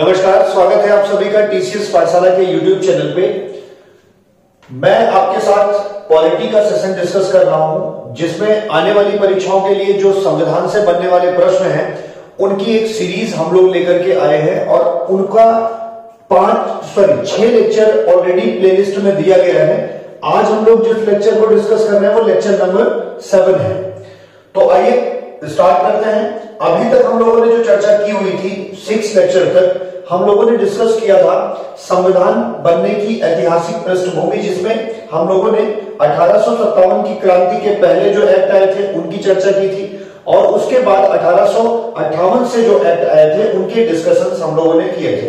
नमस्कार, स्वागत है आप सभी का टीसीएस पाठशाला के यूट्यूब चैनल पे। मैं आपके साथ पॉलिटी का सेशन डिस्कस कर रहा हूँ, जिसमें आने वाली परीक्षाओं के लिए जो संविधान से बनने वाले प्रश्न हैं, उनकी एक सीरीज़ हम लोग लेकर के आए हैं और उनका पाँच सॉरी छह लेक्चर ऑलरेडी प्लेलिस्ट में दिया गया है। आज हम लोग जिस लेक्चर को डिस्कस कर रहे हैं, वो लेक्चर नंबर सेवन है। तो आइए स्टार्ट करते हैं। अभी तक हम लोगों ने जो चर्चा की हुई थी सिक्स लेक्चर तक हम लोगों ने डिस्कस किया था संविधान बनने की ऐतिहासिक पृष्ठभूमि, जिसमें हम लोगों ने अठारह की क्रांति के पहले जो एक्ट आए थे, उनकी चर्चा की थी। और उसके बाद अठारह सौ अठावन से जो एक्ट आए थे, उनके डिस्कशन हम लोगों ने किए थे।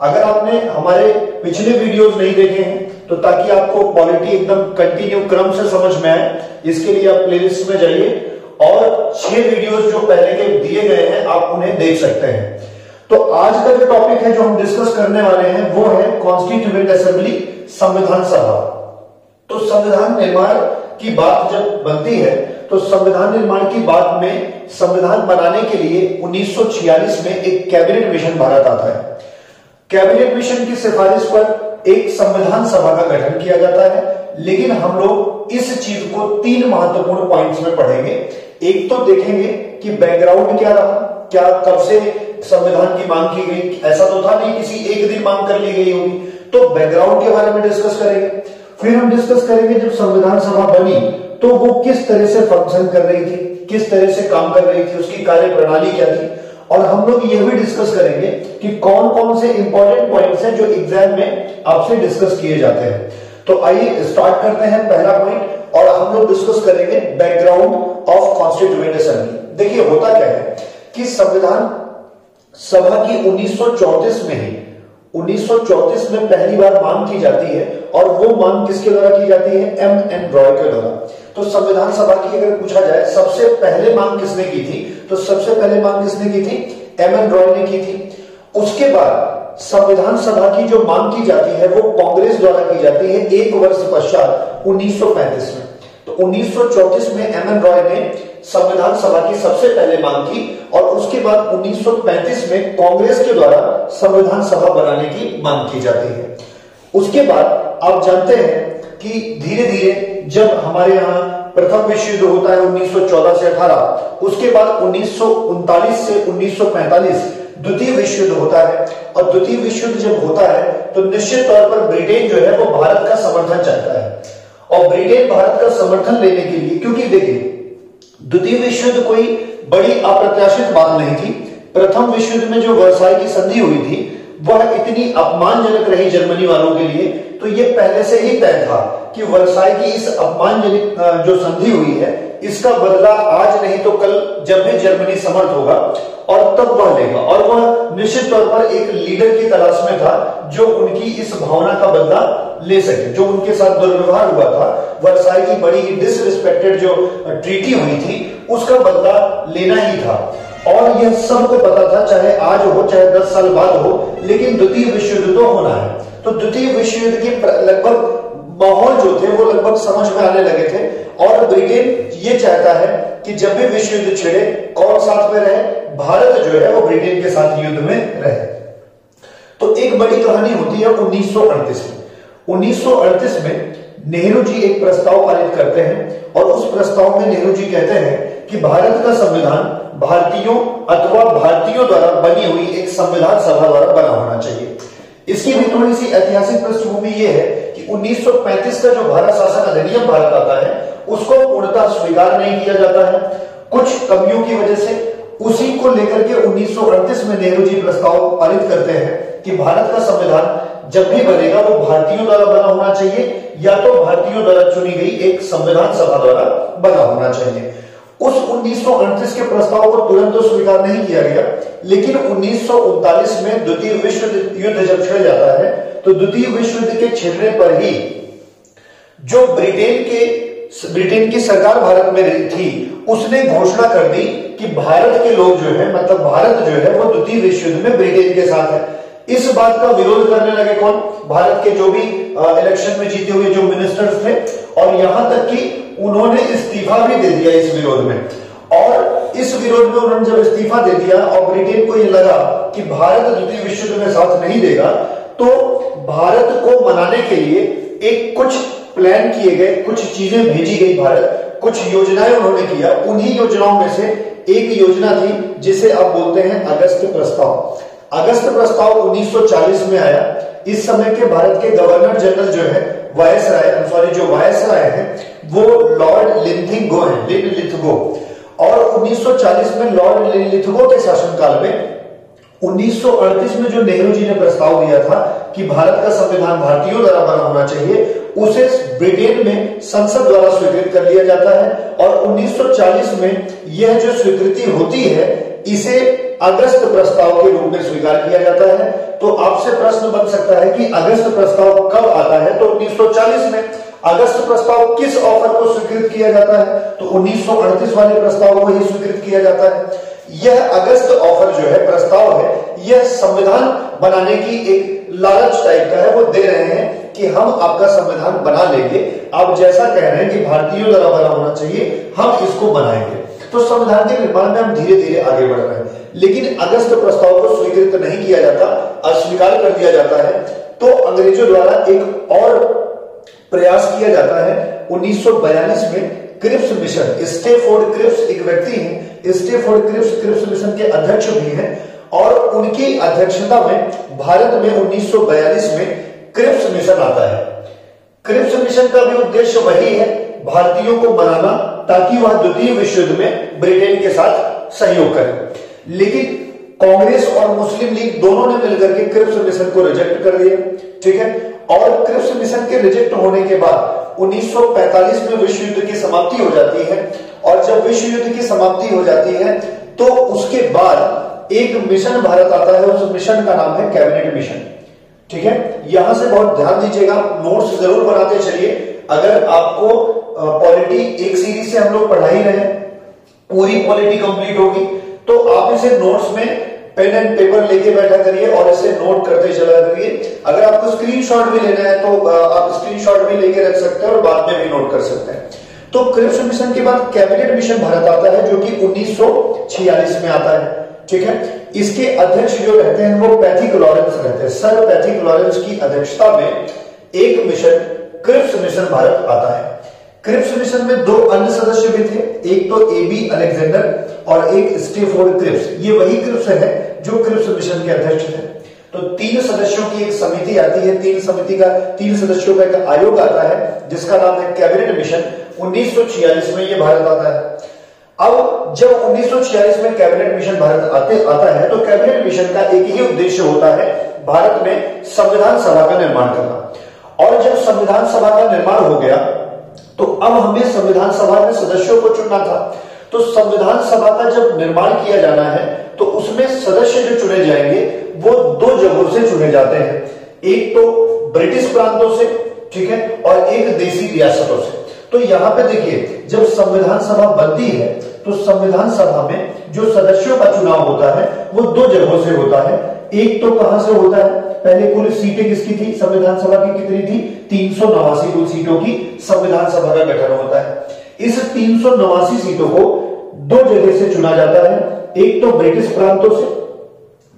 अगर आपने हमारे पिछले वीडियोस नहीं देखे हैं तो ताकि आपको क्वालिटी एकदम कंटिन्यू क्रम से समझ में आए, इसके लिए आप प्लेलिस्ट में जाइए। और छह वीडियोस जो पहले के दिए गए हैं, आप उन्हें देख सकते हैं। तो आज का जो टॉपिक है, जो हम डिस्कस करने वाले हैं, वो है कॉन्स्टिट्यूएंट असेंबली संविधान सभा। तो संविधान निर्माण की बात जब बनती है तो संविधान निर्माण की बात में संविधान बनाने के लिए 1946 में एक कैबिनेट मिशन भारत आता है। कैबिनेट मिशन की सिफारिश पर एक संविधान सभा का गठन किया जाता है, लेकिन हम लोग इस चीज़ को तीन महत्वपूर्ण पॉइंट्स में पढ़ेंगे। एक तो देखेंगे कि बैकग्राउंड क्या रहा, क्या कब से संविधान की मांग की गई ऐसा तो था नहीं, किसी एक दिन मांग कर ली गई होगी। तो बैकग्राउंड के बारे में डिस्कस करेंगे। फिर हम डिस्कस करेंगे जब संविधान सभा बनी तो वो किस तरह से फ़ंक्शन कर रही थी, किस तरह से काम कर रही थी, उसकी कार्य प्रणाली क्या थी। और हम लोग यह भी डिस्कस करेंगे कि कौन कौन से इंपॉर्टेंट पॉइंट्स हैं जो एग्ज़ाम में आपसे डिस्कस किए जाते हैं। तो आइए स्टार्ट करते हैं पहला पॉइंट और हम लोग डिस्कस करेंगे बैकग्राउंड ऑफ़ कॉन्स्टिट्यूएंट असेंबली देखिए, होता क्या है कि संविधान सभा की 1934 में ही। 1934 में पहली बार मांग की जाती है और वो मांग किसके द्वारा की जाती है? एम एन रॉय के द्वारा। तो संविधान सभा की अगर पूछा जाए, सबसे पहले मांग किसने की थी? तो सबसे पहले मांग किसने की थी? एम एन रॉय ने की थी। उसके बाद संविधान सभा की जो मांग की जाती है, वो कांग्रेस द्वारा की जाती है एक वर्ष पश्चात 1935 में। तो 1934 में एम एन रॉय ने संविधान सभा की सबसे पहले मांग की और उसके बाद 1935 में कांग्रेस के द्वारा संविधान सभा बनाने की मांग की जाती है। उसके बाद आप जानते हैं कि धीरे धीरे जब हमारे यहाँ प्रथम विश्व युद्ध होता है 1914 से 18 उसके बाद उन्नीस से 1945 द्वितीय विश्व युद्ध होता है और द्वितीय विश्व युद्ध जब होता है तो निश्चित तौर पर ब्रिटेन जो है वो भारत का समर्थन चाहता है। और ब्रिटेन भारत का समर्थन लेने के लिए, क्योंकि देखिए द्वितीय विश्व युद्ध कोई बड़ी अप्रत्याशित बात नहीं थी। प्रथम विश्व युद्ध में जो वर्षाई की संधि हुई थी, वह इतनी अपमानजनक रही जर्मनी वालों के लिए तो यह पहले से ही तय था कि वर्षाई की इस अपमानजनक जो संधि हुई है इसका बदला आज नहीं तो कल जब भी जर्मनी समर्थ होगा और तब वह लेगा। और वह निश्चित तौर पर एक लीडर की तलाश में था जो उनकी इस भावना का बदला ले सके। जो उनके साथ दुर्व्यवहार हुआ था वर्षाई की बड़ी ही डिसरिस्पेक्टेड जो ट्रीटी हुई थी, उसका बदला लेना ही था। और यह सबको पता था, चाहे आज हो, चाहे दस साल बाद हो, लेकिन द्वितीय विश्व युद्ध तो होना है। तो द्वितीय विश्व युद्ध के लगभग माहौल जो थे, वो लगभग समझ में आने लगे थे और ब्रिटेन ये चाहता है कि जब भी विश्व युद्ध छिड़े, कौन साथ में रहे? भारत जो है, वो ब्रिटेन के साथ युद्ध में रहे। तो एक बड़ी कहानी होती है 1938 में। 1938 में नेहरू जी एक प्रस्ताव पारित करते हैं और उस प्रस्ताव में नेहरू जी कहते हैं कि भारत का संविधान भारतीयों अथवा भारतीयों द्वारा बनी हुई एक संविधान सभा द्वारा बना होना चाहिए। इसकी भी थोड़ी सी ऐतिहासिक पृष्ठभूमि यह है कि 1935 का जो भारत शासन अधिनियम भारत आता है उसको पूर्णतः स्वीकार नहीं किया जाता है। कुछ कमियों की वजह से उसी को लेकर के उन्नीस में नेहरू जी प्रस्ताव पारित करते हैं कि भारत का संविधान जब भी बनेगा वो भारतीयों द्वारा बना होना चाहिए, या तो भारतीयों द्वारा चुनी गई एक संविधान सभा द्वारा बना होना चाहिए। उस उन्नीस के प्रस्ताव को तुरंत तो स्वीकार नहीं किया गया, लेकिन उन्नीस सौ उनतालीस में द्वितीय विश्व युद्ध जब छिड़ जाता है तो द्वितीय विश्व युद्ध के छिड़ने पर ही जो ब्रिटेन के ब्रिटेन की सरकार भारत में थी, उसने घोषणा कर दी कि भारत के लोग जो है मतलब भारत जो है, वो द्वितीय विश्व युद्ध में ब्रिटेन के साथ है। इस बात का विरोध करने लगे कौन? भारत के जो भी इलेक्शन में जीते हुए जो मिनिस्टर्स थे, और यहाँ तक कि उन्होंने इस्तीफा भी दे दिया इस विरोध में। और इस विरोध में उन्होंने जब इस्तीफा दे दिया और ब्रिटेन को यह लगा कि भारत द्वितीय विश्व युद्ध में साथ नहीं देगा तो भारत को मनाने के लिए एक कुछ प्लान किए गए, कुछ चीज़ें भेजी गई भारत। कुछ योजनाएँ उन्होंने किया। उन्हीं योजनाओं में से एक योजना थी, जिसे आप बोलते हैं अगस्त प्रस्ताव। अगस्त प्रस्ताव 1940 में आया। इस समय के भारत के गवर्नर जनरल जो है वायस राय सॉरी जो वायस राय है, वो लॉर्ड लिंथिंगो है लिथगो। और 1940 में लॉर्ड लिथगो के शासनकाल में 1938 में जो नेहरू जी ने प्रस्ताव दिया था कि भारत का संविधान भारतीयों द्वारा बना होना चाहिए उसे ब्रिटेन में संसद द्वारा स्वीकृत कर लिया जाता है और 1940 में यह जो स्वीकृति होती है, इसे अगस्त प्रस्ताव के रूप में स्वीकार किया जाता है। तो आपसे प्रश्न बन सकता है कि अगस्त प्रस्ताव कब आता है? तो 1940 में अगस्त प्रस्ताव किस ऑफ़र को स्वीकृत किया जाता है? तो 1938 वाले प्रस्ताव को ही स्वीकृत किया जाता है। यह अगस्त ऑफ़र जो है, प्रस्ताव है, यह संविधान बनाने की एक लालच टाइप का है, वो दे रहे हैं। कि हम आपका संविधान बना लेंगे। आप जैसा कह रहे हैं कि भारतीयों द्वारा बना होना चाहिए, हम इसको बनाएँगे। तो संविधान के निर्माण में हम धीरे धीरे आगे बढ़ रहे हैं। लेकिन अगस्त प्रस्ताव को स्वीकृत नहीं किया जाता, अस्वीकार कर दिया जाता है तो अंग्रेज़ों द्वारा एक और प्रयास किया जाता है 1942 में क्रिप्स मिशन। स्टेफोर्ड क्रिप्स एक व्यक्ति हैं स्टेफोर्ड क्रिप्स क्रिप्स मिशन के अध्यक्ष भी हैं, और उनकी अध्यक्षता में, भारत में 1942 में क्रिप्स मिशन आता है। क्रिप्स मिशन का भी उद्देश्य वही है भारतीयों को बनाना ताकि वह द्वितीय विश्व युद्ध में ब्रिटेन के साथ सहयोग करें। लेकिन कांग्रेस और मुस्लिम लीग दोनों ने मिलकर के क्रिप्स मिशन को रिजेक्ट कर दिया, ठीक है? और क्रिप्स मिशन के रिजेक्ट होने के बाद 1945 में विश्व युद्ध की समाप्ति हो जाती है। और जब विश्व युद्ध की समाप्ति हो जाती है तो उसके बाद एक मिशन भारत आता है, उस मिशन का नाम है कैबिनेट मिशन। ठीक है? यहाँ से बहुत ध्यान दीजिएगा नोट्स ज़रूर बनाते चलिए। अगर आपको पॉलिटी एक सीरीज़ से हम लोग पढ़ा ही रहे पूरी पॉलिटी कंप्लीट होगी तो आप इसे नोट्स में पेन एंड पेपर लेके बैठा करिए और इसे नोट करते चला करिए। अगर आपको स्क्रीनशॉट भी लेना है तो आप स्क्रीनशॉट भी लेके रख सकते हैं और बाद में भी नोट कर सकते हैं। तो क्रिप्स मिशन के बाद कैबिनेट मिशन भारत आता है, जो कि 1946 में आता है। ठीक है? इसके अध्यक्ष जो रहते हैं, वो पैथिक लॉरेंस रहते हैं। सर पैथिक लॉरेंस की अध्यक्षता में एक मिशन, क्रिप्स मिशन भारत आता है। क्रिप्स मिशन में दो अन्य सदस्य भी थे, एक तो ए बी अलेक्जेंडर और एक स्टेफोर्ड क्रिप्स। ये वही क्रिप्स है जो क्रिप्स मिशन के अध्यक्ष थे। तो तीन सदस्यों की एक समिति आती है। तीन समिति का, तीन सदस्यों का एक आयोग आता है, जिसका नाम है कैबिनेट मिशन। 1946 में ये भारत आता है। अब जब 1946 में कैबिनेट मिशन भारत आते, आता है तो कैबिनेट मिशन का एक ही उद्देश्य होता है भारत में संविधान सभा का निर्माण करना। और जब संविधान सभा का निर्माण हो गया तो अब हमें संविधान सभा में सदस्यों को चुनना था। तो संविधान सभा का जब निर्माण किया जाना है तो उसमें सदस्य जो चुने जाएँगे, वो दो जगहों से चुने जाते हैं। एक तो ब्रिटिश प्रांतों से, ठीक है, और एक देसी रियासतों से। तो यहाँ पे देखिए, जब संविधान सभा बनती है तो संविधान सभा में जो सदस्यों का चुनाव होता है, वो दो जगहों से होता है। एक तो कहाँ से होता है? पहले कुल सीटें किसकी थी? संविधान सभा की कितनी थी? तीन सौ नवासी कुल सीटों की संविधान सभा का गठन होता है। इस तीन सौ नवासी सीटों को दो जगह से चुना जाता है। एक तो ब्रिटिश प्रांतों से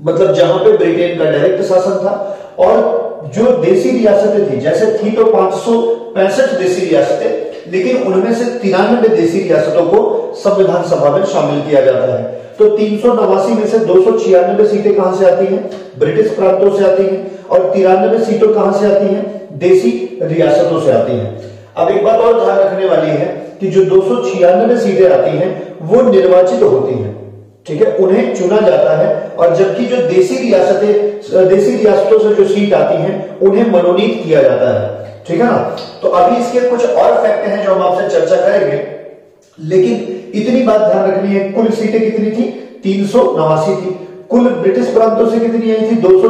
मतलब जहाँ पे ब्रिटेन का डायरेक्ट शासन था, और जो देसी रियासतें थी, जैसे थी तो पाँच देसी रियासतें लेकिन उनमें से तिरानबे देसी रियासतों को संविधान सभा में शामिल किया जाता है। तो तीन सौ नवासी में से दो सौ छियानवे सीटें कहाँ से आती हैं? ब्रिटिश प्रांतों से आती हैं और तिरानबे सीटों कहाँ से आती हैं? देसी रियासतों से आती हैं। अब एक बात और ध्यान रखने वाली है कि जो दो सौ छियानवे सीटें आती हैं, वो निर्वाचित होती हैं। ठीक है? उन्हें चुना जाता है और जबकि जो देसी रियासतें, देसी रियासतों से जो सीट आती हैं, उन्हें मनोनीत किया जाता है। ठीक है ना? तो अभी इसके कुछ और फैक्ट हैं जो हम आपसे चर्चा करेंगे। लेकिन इतनी बात ध्यान रखनी है, कुल सीटें कितनी थी? तीन थी। कुल ब्रिटिश प्रांतों से कितनी आई थी? दो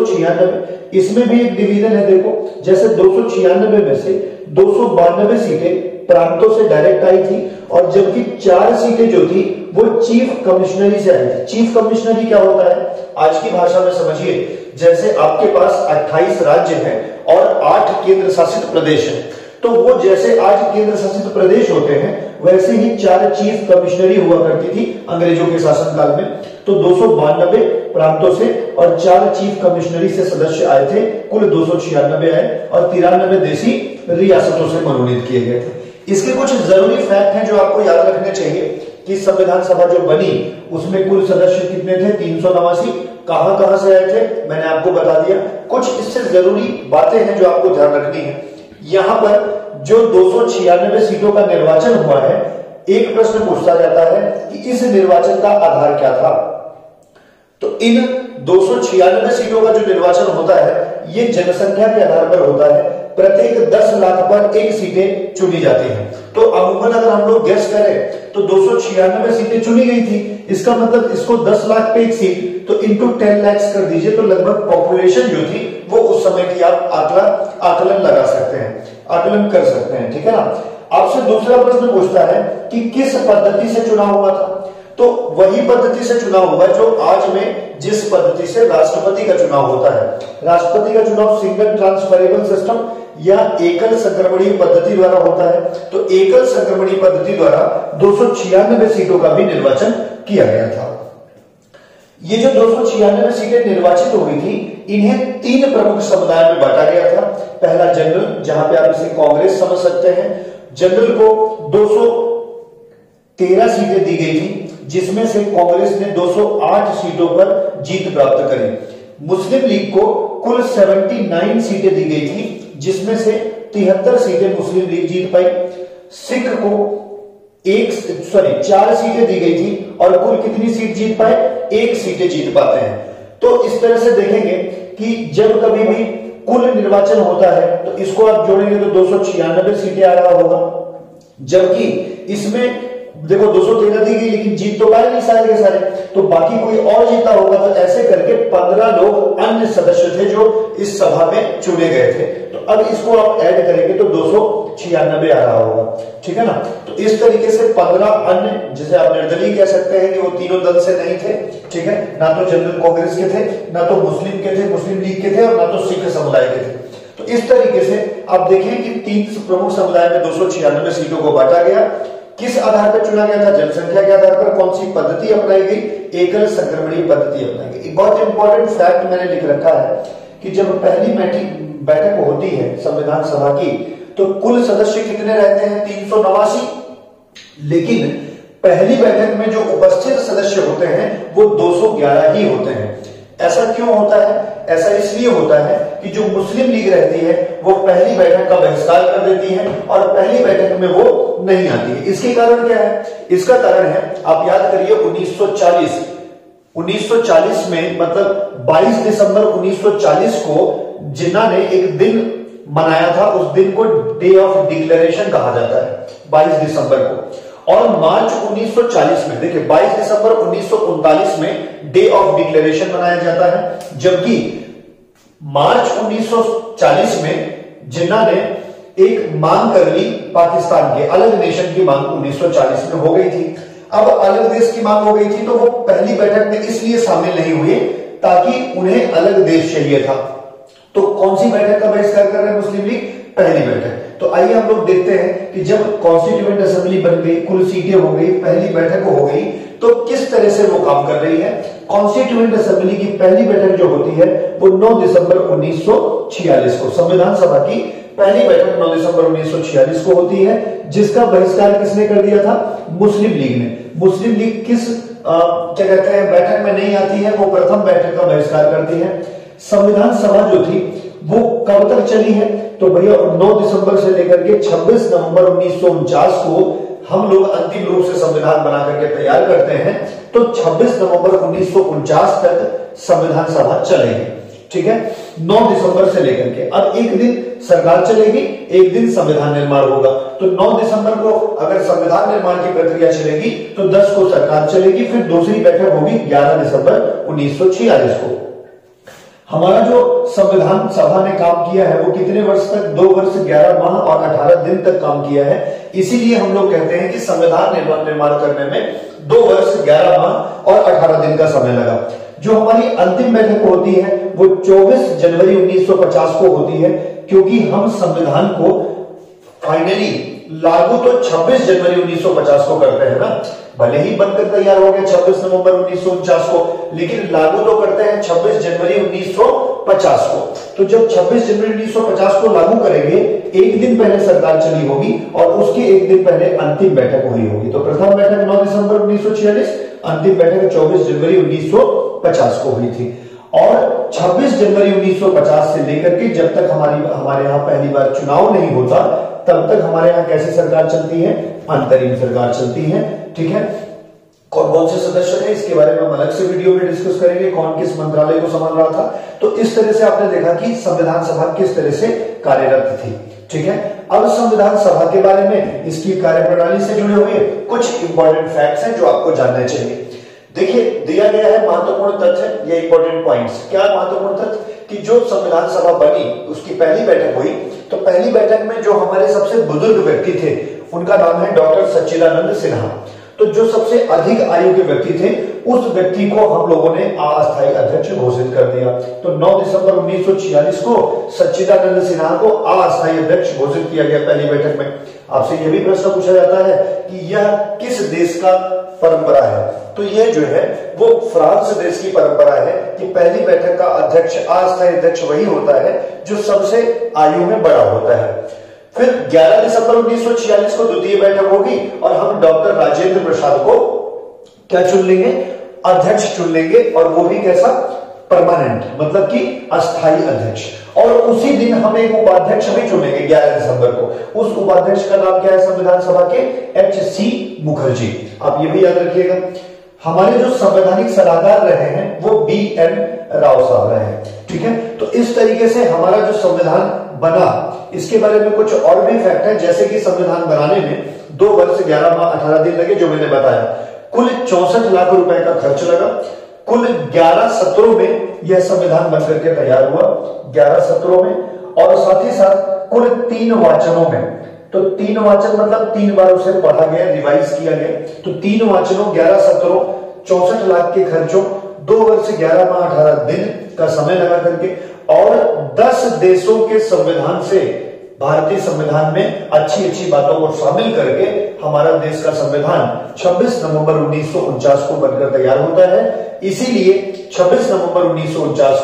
इसमें भी एक डिवीज़न है, देखो, जैसे दो में से दो सीटें प्रांतों से डायरेक्ट आई थी और जबकि चार सीटें जो थी, वो चीफ कमिश्नरी से आई थी। चीफ कमिश्नरी क्या होता है? आज की भाषा में समझिए, जैसे आपके पास 28 राज्य हैं और आठ केंद्र शासित प्रदेश हैं। तो वो जैसे आज केंद्र शासित प्रदेश होते हैं, वैसे ही चार चीफ कमिश्नरी हुआ करती थी अंग्रेज़ों के शासनकाल में। तो दो प्रांतों से और चार चीफ कमिश्नरी से सदस्य आए थे, कुल दो आए और तिरानबे देशी रियासतों से मनोनीत किए गए थे। इसके कुछ ज़रूरी फैक्ट हैं जो आपको याद रखने चाहिए कि संविधान सभा जो बनी, उसमें कुल सदस्य कितने थे? तीन सौ नवासी। कहाँ कहाँ से आए थे, मैंने आपको बता दिया। कुछ इससे ज़रूरी बातें हैं जो आपको ध्यान रखनी है। यहाँ पर जो दो सौ छियानबे सीटों का निर्वाचन हुआ है, एक प्रश्न पूछता जाता है कि इस निर्वाचन का आधार क्या था? तो इन दो सौ छियानबे सीटों का जो निर्वाचन होता है यह जनसंख्या के आधार पर होता है। प्रत्येक 10 लाख पर एक सीटें चुनी जाती हैं। तो अमूमन अगर हम लोग गेस करें तो दो सीटें चुनी गई थी। इसका मतलब इसको 10 लाख पे एक सीट तो इंटू टेन लैक्स कर दीजिए तो लगभग पॉपुलेशन जो थी, वो उस समय की आप आकलन आकलन लगा सकते हैं, आकलन कर सकते हैं, ठीक है ना? आपसे दूसरा प्रश्न पूछता है कि किस पद्धति से चुनाव हुआ था? तो वही पद्धति से चुनाव हुआ जो आज में जिस पद्धति से राष्ट्रपति का चुनाव होता है। राष्ट्रपति का चुनाव सिंगल ट्रांसफरेबल सिस्टम या एकल संक्रमणीय पद्धति द्वारा होता है। तो एकल संक्रमणीय पद्धति द्वारा दो सीटों का भी निर्वाचन किया गया था। ये जो दो सौ छियानवे सीटें निर्वाचित हुई थी, इन्हें तीन प्रमुख समुदाय में बांटा गया था। पहला जनरल, जहाँ पे आप इसे कांग्रेस समझ सकते हैं। जनरल को 213 सीटें दी गई थी। जिसमें से कांग्रेस ने 208 सीटों पर जीत प्राप्त करी। मुस्लिम लीग को कुल 79 सीटें दी गई थी, जिसमें से तिहत्तर सीटें मुस्लिम लीग जीत पाई। सिख को एक, सॉरी, चार सीटें दी गई थी और कुल कितनी सीट जीत पाए? एक सीटें जीत पाते हैं। तो इस तरह से देखेंगे कि जब कभी भी कुल निर्वाचन होता है तो इसको आप जोड़ेंगे तो दो सौ छियानबे सीटें आ रहा होगा। जबकि इसमें देखो 213 दी गई लेकिन जीत तो पाए नहीं सारे के सारे। तो बाकी कोई और जीता होगा तो ऐसे करके 15 लोग अन्य सदस्य थे जो इस सभा में चुने गए थे। तो अब इसको आप ऐड करेंगे तो दो सौ छियानबे आ रहा होगा। ठीक है ना? तो इस तरीके से 15 अन्य, जिसे आप निर्दलीय कह सकते हैं कि वो तीनों दल से नहीं थे, ठीक है? ना तो जनरल कांग्रेस के थे, ना तो मुस्लिम के थे, मुस्लिम लीग के थे और ना तो सिख समुदाय के थे। तो इस तरीके से आप देखें कि तीन प्रमुख समुदाय में दो सौ छियानबे सीटों को बांटा गया। किस आधार पर चुना गया था? जनसंख्या के आधार पर कौन सी पद्धति अपनाई गई? एकल संक्रमणीय पद्धति अपनाई गई। बहुत इंपॉर्टेंट फैक्ट मैंने लिख रखा है कि जब पहली बैठक होती है संविधान सभा की तो कुल सदस्य कितने रहते हैं? तीन सौ नवासी। लेकिन पहली बैठक में जो उपस्थित सदस्य होते हैं, वो 211 ही होते हैं। ऐसा क्यों होता है? ऐसा इसलिए होता है कि जो मुस्लिम लीग रहती है, वो पहली बैठक का बहिष्कार कर देती है और पहली बैठक में वो नहीं आती है। इसके कारण क्या है? इसका कारण है, आप याद करिए 1940 1940 में मतलब 22 दिसंबर 1940 को जिन्ना ने एक दिन मनाया था, उस दिन को डे ऑफ़ डिक्लेरेशन कहा जाता है 22 दिसंबर को। और मार्च 1940 में, देखिए 22 दिसंबर उन्नीस सौ उनतालीस में डे ऑफ़ डिक्लेरेशन मनाया जाता है, जबकि मार्च 1940 में जिन्ना ने एक मांग कर ली पाकिस्तान के, अलग नेशन की मांग 1940 में हो गई थी। अब अलग देश की मांग हो गई थी तो वो पहली बैठक में इसलिए शामिल नहीं हुए ताकि उन्हें अलग देश चाहिए था। तो कौन सी बैठक का बहिष्कार कर रहे हैं मुस्लिम लीग? पहली बैठक। आइए हम लोग देखते हैं कि जब कॉन्स्टिट्यूएंट असेंबली बन गई, कुल सीटें हो गई, पहली बैठक हो गई तो किस तरह से वो काम कर रही है? कॉन्स्टिट्यूएंट असेंबली की पहली बैठक जो होती है, वो 9 दिसंबर 1946 को, संविधान सभा की पहली बैठक 9 दिसंबर 1946 को होती है, जिसका बहिष्कार किसने कर दिया था? मुस्लिम लीग ने। मुस्लिम लीग किस क्या कहते हैं, बैठक में नहीं आती है, वो प्रथम बैठक का बहिष्कार करती है। संविधान सभा जो थी, वो कब तक चली है? तो भैया 9 दिसंबर से लेकर के 26 नवंबर उन्नीस सौ उनचास को हम लोग अंतिम रूप से संविधान बना करके तैयार करते हैं। तो 26 नवंबर उन्नीस सौ उनचास तक संविधान सभा चलेगी। ठीक है? 9 दिसंबर से लेकर के। अब एक दिन सरकार चलेगी, एक दिन संविधान निर्माण होगा। तो 9 दिसंबर को अगर संविधान निर्माण की प्रक्रिया चलेगी तो 10 को सरकार चलेगी, फिर दूसरी बैठक होगी 11 दिसंबर उन्नीस सौ छियालीस को। हमारा जो संविधान सभा ने काम किया है, वो कितने वर्ष तक? दो वर्ष, ग्यारह माह और अठारह दिन तक काम किया है। इसीलिए हम लोग कहते हैं कि संविधान निर्माण निर्माण करने में दो वर्ष, ग्यारह माह और अठारह दिन का समय लगा। जो हमारी अंतिम बैठक होती है, वो 24 जनवरी 1950 को होती है, क्योंकि हम संविधान को फाइनली लागू तो 26 जनवरी 1950 को करते हैं ना? भले ही बनकर तैयार हो गया 26 नवंबर उन्नीस को, लेकिन लागू तो करते हैं 26 जनवरी 1950 को। तो जब 26 जनवरी 1950 को लागू करेंगे, एक दिन पहले सरकार चली होगी और उसके एक दिन पहले अंतिम बैठक हुई होगी। तो प्रथम बैठक 9 दिसंबर उन्नीस सौ छियालीस, अंतिम बैठक 24 जनवरी 1950 को हुई थी। और 26 जनवरी 1950 से लेकर के जब तक हमारी हमारे यहाँ पहली बार चुनाव नहीं होता तब तक हमारे यहाँ कैसी सरकार चलती है? अंतरिम सरकार चलती है, ठीक है? कौन कौन से सदस्य थे इसके बारे में हम अलग से वीडियो में डिस्कस करेंगे, कौन किस मंत्रालय को संभाल रहा था। तो इस तरह से आपने देखा कि संविधान सभा किस तरह से कार्यरत थी, ठीक है? अब संविधान सभा के बारे में इसकी कार्यप्रणाली से जुड़े हुए कुछ इंपॉर्टेंट फैक्ट्स हैं जो आपको जानने चाहिए। देखिए, दिया गया है महत्वपूर्ण तथ्य, ये इंपॉर्टेंट पॉइंट्स क्या महत्वपूर्ण तथ्य? कि जो संविधान सभा बनी, उसकी पहली बैठक हुई तो पहली बैठक में जो हमारे सबसे बुज़ुर्ग व्यक्ति थे, उनका नाम है डॉक्टर सच्चिदानंद सिन्हा। तो जो सबसे अधिक आयु के व्यक्ति थे, उस व्यक्ति को हम लोगों ने अस्थायी अध्यक्ष घोषित कर दिया। तो 9 दिसंबर 1946 को सच्चिदानंद सिन्हा को अस्थायी अध्यक्ष घोषित किया गया पहली बैठक में। आपसे यह भी प्रश्न पूछा जाता है कि यह किस देश का परंपरा है? तो यह जो है, वो फ्रांस देश की परंपरा है कि पहली बैठक का अध्यक्ष, अस्थायी अध्यक्ष वही होता है जो सबसे आयु में बड़ा होता है। फिर 11 दिसंबर 1946 को द्वितीय बैठक होगी और हम डॉक्टर राजेंद्र प्रसाद को क्या चुन लेंगे? अध्यक्ष चुन लेंगे और वो भी कैसा? परमानेंट मतलब कि अस्थाई अध्यक्ष। और उसी दिन हम एक उपाध्यक्ष भी चुनेंगे 11 दिसंबर को। उस उपाध्यक्ष का नाम क्या है संविधान सभा के? H C Mukherjee. आप ये भी याद रखिएगा। हमारे जो संवैधानिक सलाहकार रहे हैं, वो बी एन राव साहब रहे हैं। ठीक है? तो इस तरीके से हमारा जो संविधान बना, इसके बारे में कुछ और भी फैक्ट है, जैसे कि संविधान बनाने में दो वर्ष, ग्यारह माह, अठारह दिन लगे, जो मैंने बताया। कुल चौसठ लाख रुपए का खर्च लगा। कुल 11 सत्रों में यह संविधान बनकर के तैयार हुआ 11 सत्रों में। और साथ ही साथ कुल तीन वाचनों में। तो तीन वाचन मतलब तीन बार उसे पढ़ा गया, रिवाइज किया गया। तो तीन वाचनों, ग्यारह सत्रों, चौसठ लाख के खर्चों, दो वर्ष ग्यारह माह अठारह दिन का समय लगा करके, और दस देशों के संविधान से, भारतीय संविधान में अच्छी अच्छी बातों को शामिल करके हमारा देश का संविधान 26 नवंबर उन्नीस सौ उनचास को बनकर तैयार होता है। इसीलिए 26 नवंबर उन्नीस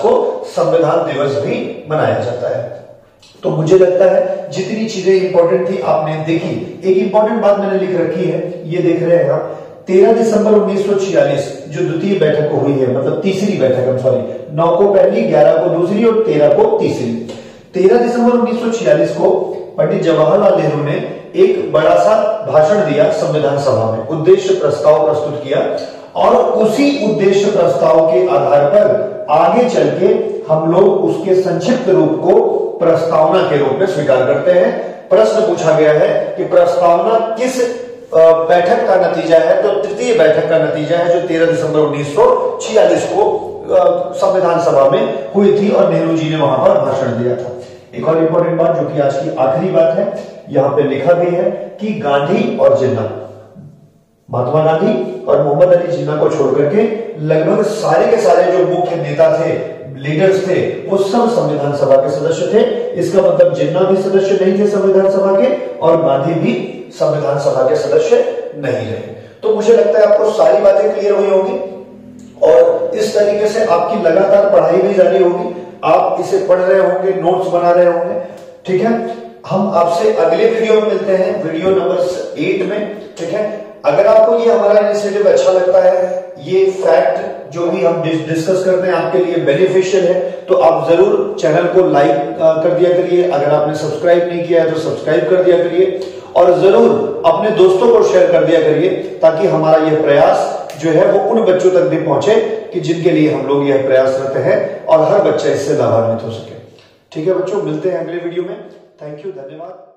को संविधान दिवस भी मनाया जाता है। तो मुझे लगता है जितनी चीज़ें इंपॉर्टेंट थी आपने देखी। एक इंपॉर्टेंट बात मैंने लिख रखी है, ये देख रहे हैं आप। तेरह दिसंबर 1946 जो द्वितीय बैठक हुई है मतलब तीसरी बैठक हम सॉरी नौ को पहली, ग्यारह को दूसरी और तेरह को तीसरी। तेरह दिसंबर 1946 को पंडित जवाहरलाल नेहरू ने एक बड़ा सा भाषण दिया संविधान सभा में, उद्देश्य प्रस्ताव प्रस्तुत किया और उसी उद्देश्य प्रस्ताव के आधार पर आगे चल के हम लोग उसके संक्षिप्त रूप को प्रस्तावना के रूप में स्वीकार करते हैं। प्रश्न पूछा गया है कि प्रस्तावना किस बैठक का नतीजा है? तो तृतीय बैठक का नतीजा है जो 13 दिसंबर 1946 को संविधान सभा में हुई थी और नेहरू जी ने वहाँ पर भाषण दिया था। एक और इंपॉर्टेंट बात जो कि आज की आखिरी बात है यहाँ पे लिखा भी है कि गांधी और जिन्ना। महात्मा गांधी और मोहम्मद अली जिन्ना को छोड़कर के लगभग सारे के सारे जो मुख्य नेता थे लीडर्स थे, वो सब संविधान सभा के सदस्य थे। इसका मतलब जिन्ना भी सदस्य नहीं थे संविधान सभा के और गांधी भी संविधान सभा के सदस्य नहीं रहे। तो मुझे लगता है आपको सारी बातें क्लियर हुई होगी और इस तरीके से आपकी लगातार पढ़ाई भी जारी होगी। आप इसे पढ़ रहे होंगे नोट्स बना रहे होंगे। ठीक है? हम आपसे अगले वीडियो में मिलते हैं वीडियो नंबर एट में ठीक है? अगर आपको ये हमारा इनिशिएटिव अच्छा लगता है ये फैक्ट जो भी हम डिस, डिस्कस करते हैं आपके लिए बेनिफिशियल है तो आप ज़रूर चैनल को लाइक कर दिया करिए। अगर आपने सब्सक्राइब नहीं किया है तो सब्सक्राइब कर दिया करिए। और ज़रूर अपने दोस्तों को शेयर कर दिया करिए ताकि हमारा यह प्रयास जो है वो उन बच्चों तक भी पहुँचे कि जिनके लिए हम लोग यह प्रयास करते हैं और हर बच्चा इससे लाभान्वित हो सके। ठीक है बच्चों मिलते हैं अगले वीडियो में। थैंक यू धन्यवाद।